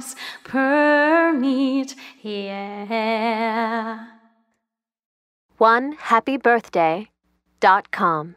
never meet. Yeah. One happy birthday dot com.